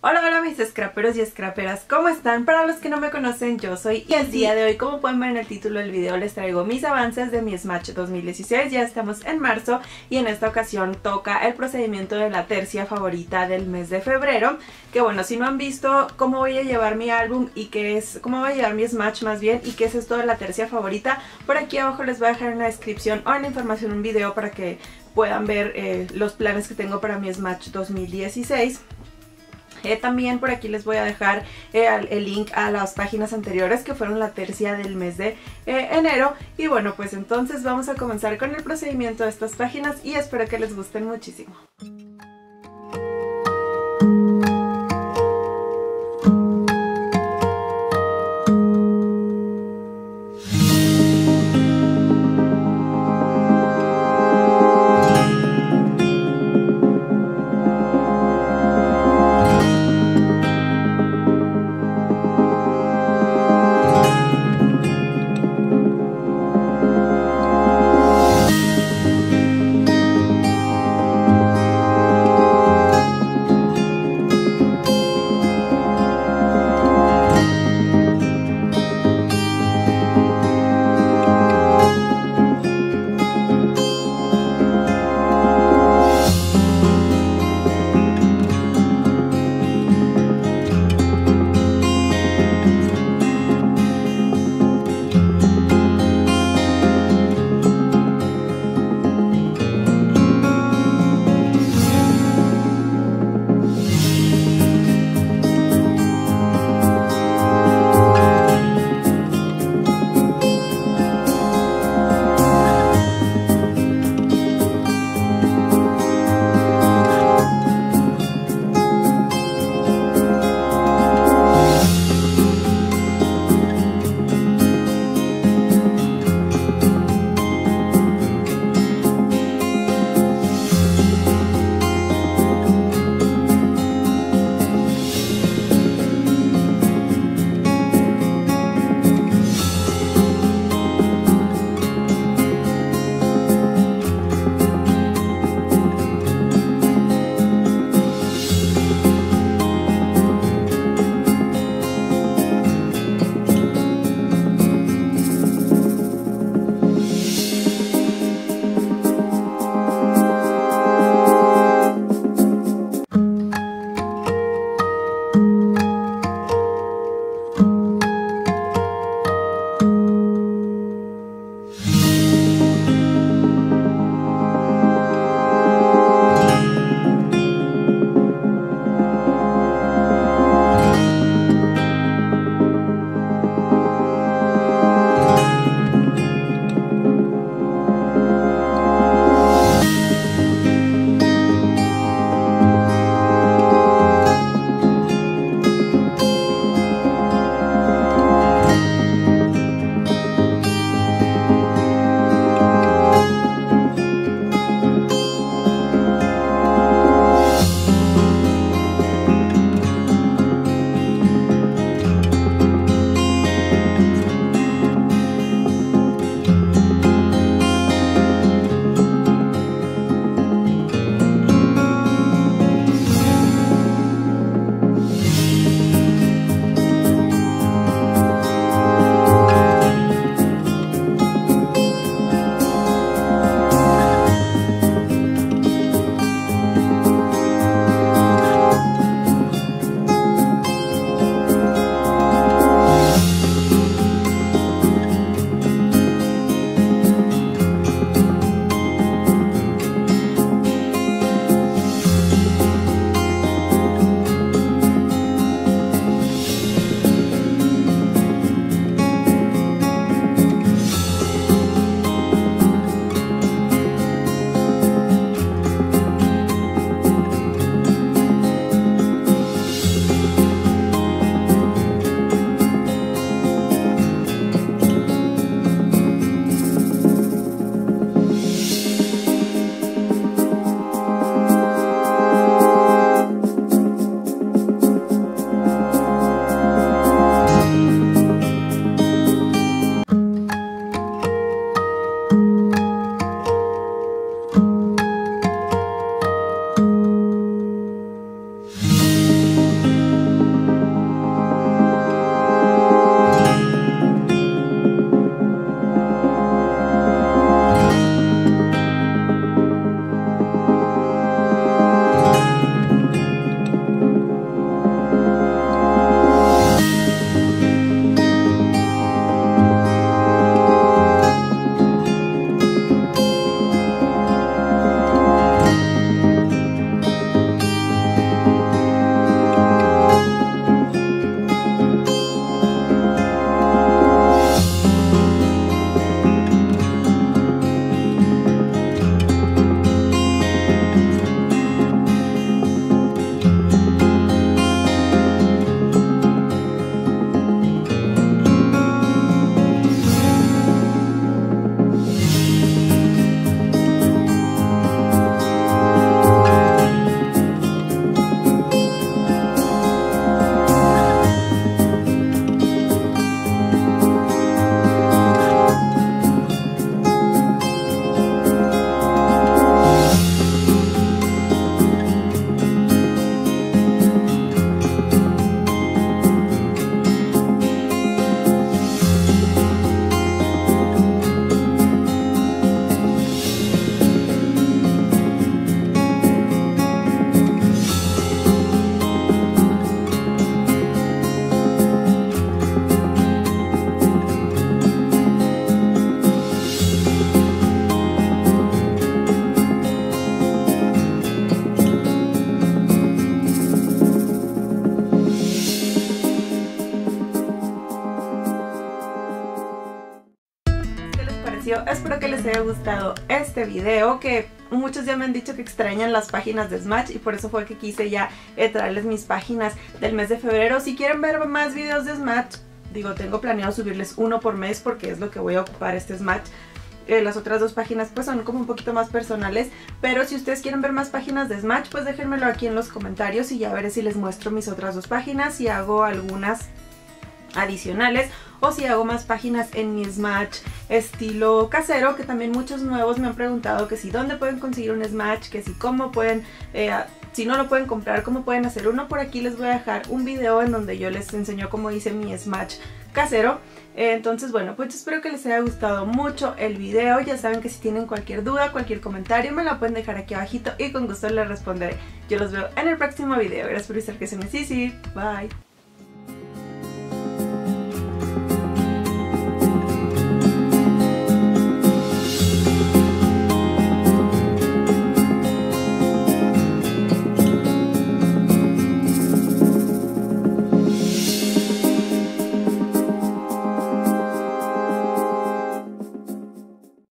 Hola, hola mis scraperos y scraperas, ¿cómo están? Para los que no me conocen, yo soy y el día de hoy, como pueden ver en el título del video, les traigo mis avances de mi Smash 2016. Ya estamos en marzo y en esta ocasión toca el procedimiento de la tercia favorita del mes de febrero. Que bueno, si no han visto cómo voy a llevar mi álbum y qué es, cómo voy a llevar mi Smash más bien y qué es esto de la tercia favorita, por aquí abajo les voy a dejar en la descripción o en la información un video para que puedan ver eh, los planes que tengo para mi Smash 2016. Eh, también por aquí les voy a dejar eh, el link a las páginas anteriores que fueron la tercia del mes de eh, enero. Y bueno, pues entonces vamos a comenzar con el procedimiento de estas páginas y espero que les gusten muchísimo. Espero que les haya gustado este video, que muchos ya me han dicho que extrañan las páginas de Smash y por eso fue que quise ya eh, traerles mis páginas del mes de febrero. Si quieren ver más videos de Smash, digo, tengo planeado subirles uno por mes porque es lo que voy a ocupar este Smash. Eh, las otras dos páginas pues son como un poquito más personales pero si ustedes quieren ver más páginas de Smash pues déjenmelo aquí en los comentarios y ya veré si les muestro mis otras dos páginas y hago algunas adicionales o si hago más páginas en mi Smash estilo casero, que también muchos nuevos me han preguntado que si dónde pueden conseguir un Smash, que si cómo pueden, eh, si no lo pueden comprar, cómo pueden hacer uno. Por aquí les voy a dejar un video en donde yo les enseño cómo hice mi Smash casero. Eh, entonces, bueno, pues espero que les haya gustado mucho el video. Ya saben que si tienen cualquier duda, cualquier comentario, me la pueden dejar aquí abajito y con gusto les responderé. Yo los veo en el próximo video. Gracias por estar que se me sí. Bye.